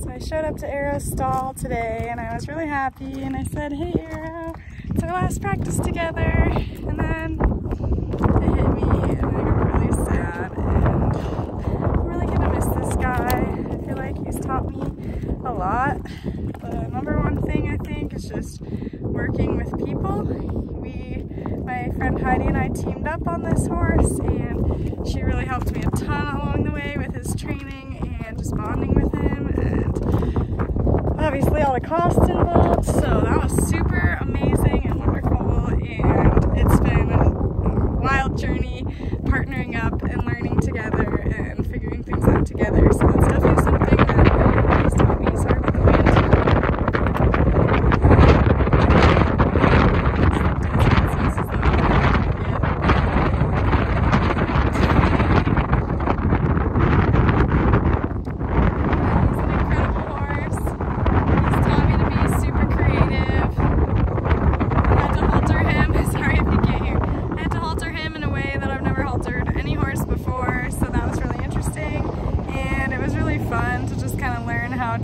So I showed up to Arrow's stall today and I was really happy and I said, hey Arrow, it's our last practice together. And then it hit me and I got really sad and I'm really gonna miss this guy. I feel like he's taught me a lot. The number one thing I think is just working with people. We, my friend Heidi and I teamed up on this horse and she really helped me a ton along the way with his training and just bonding with him and obviously all the costs involved. So that was super amazing and wonderful and it's been a wild journey partnering up and learning together and figuring things out together. So that's definitely something that he's taught me. Sorry about the wind. He's an incredible horse. He's taught me to be super creative. I had to halter him. Sorry if you can't hear. I had to halter him in a way that I've never haltered any horse before, so that was really interesting. And it was really fun to just kind of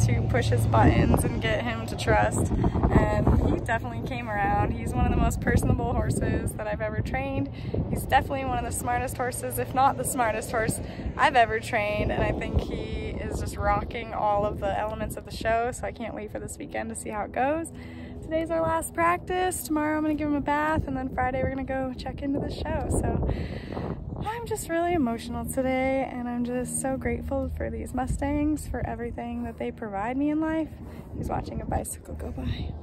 to push his buttons and get him to trust. And he definitely came around. He's one of the most personable horses that I've ever trained. He's definitely one of the smartest horses, if not the smartest horse I've ever trained. And I think he is just rocking all of the elements of the show. So I can't wait for this weekend to see how it goes. Today's our last practice. Tomorrow I'm gonna give him a bath and then Friday we're gonna go check into the show. So I'm just really emotional today and I'm just so grateful for these Mustangs, for everything that they provide me in life. He's watching a bicycle go by.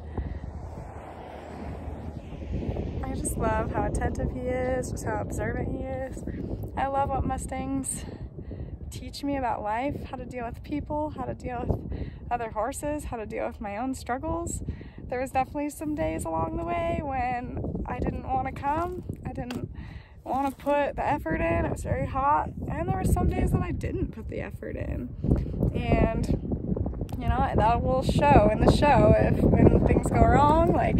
I just love how attentive he is, just how observant he is. I love what Mustangs teach me about life, how to deal with people, how to deal with other horses, how to deal with my own struggles. There was definitely some days along the way when I didn't want to come. I didn't want to put the effort in. It was very hot. And there were some days that I didn't put the effort in. And, you know, that will show in the show if when things go wrong, like,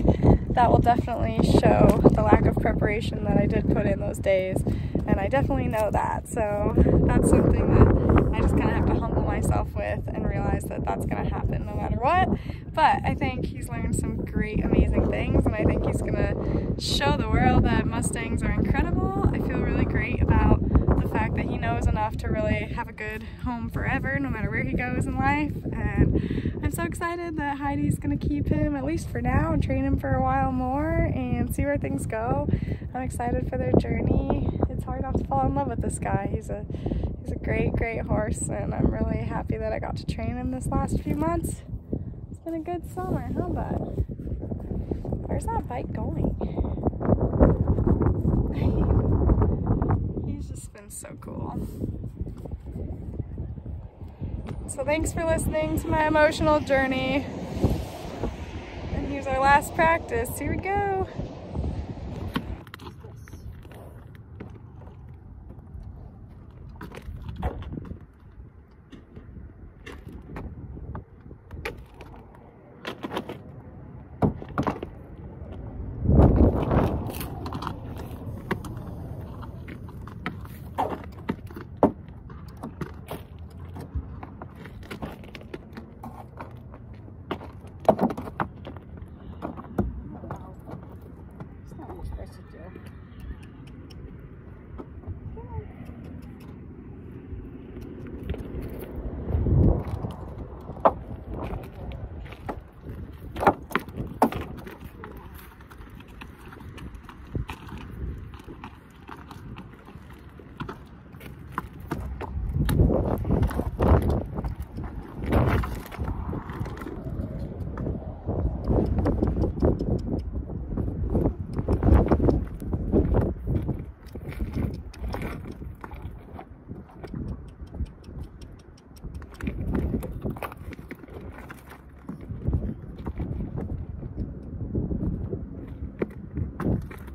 that will definitely show the lack of preparation that I did put in those days. And I definitely know that. So that's something that I just kind of have to humble myself with and realize that that's going to happen no matter what. But I think he's learned some great, amazing things, and I think he's to show the world that Mustangs are incredible. I feel really great about the fact that he knows enough to really have a good home forever, no matter where he goes in life. And I'm so excited that Heidi's to keep him, at least for now, and train him for a while more and see where things go. I'm excited for their journey. It's hard not to fall in love with this guy. He's a he's a great, great horse, and I'm really happy that I got to train him this last few months. Been a good summer, huh, bud? Where's that bike going? He's just been so cool. So thanks for listening to my emotional journey. And here's our last practice. Here we go. you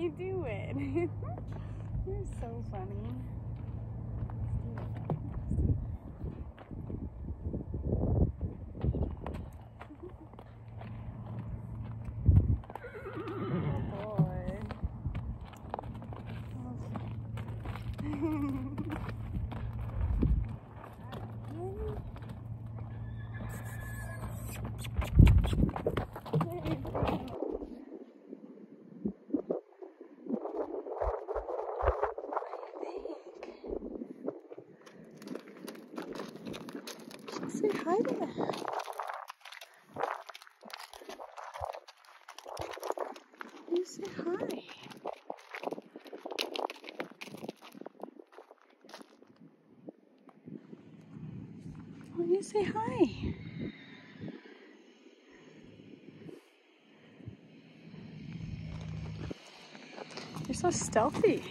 you doing? You're so funny. Say hi there. You say hi. Why you say hi? You're so stealthy.